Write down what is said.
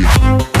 rock.